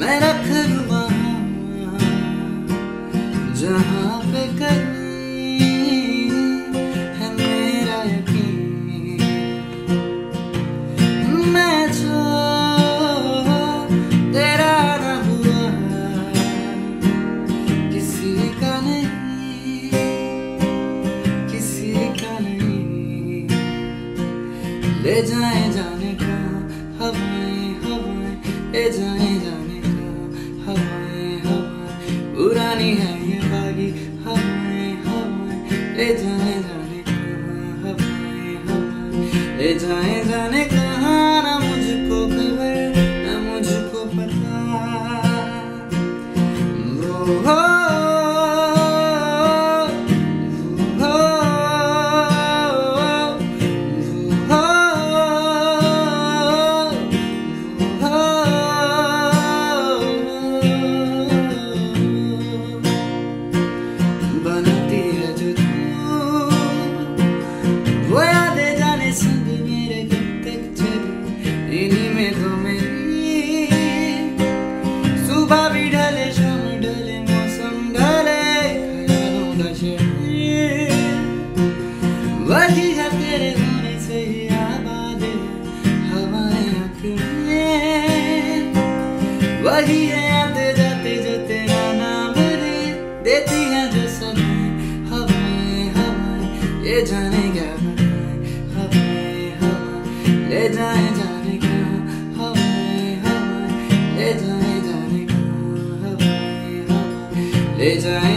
मैं रख पे कहीं है मेरा यकीन। मैं जो तेरा न हुआ, किसी का नहीं, किसी का नहीं। ले जाए जाने का हवाएँ हवाएँ ले जाए जाने का, हवाएँ हवाएँ। पुरानी है ये बागी, हवाएँ हवाएँ ले जाए जाने का, हवाएँ हवाएँ। ले जाए जाने का, ना मुझको खबर, ना मुझको पता। वही है तेरे होने से आबाद है। में वही है आते जाते जो तेरा नाम ले देती है जो समय हवाएँ हवाएँ। ये जाने क्या हवाएँ हवाएँ। ले जाए जाने का हवाएँ हवाएँ। ले जाए जाने का हवाएँ हवाएँ। ले जाए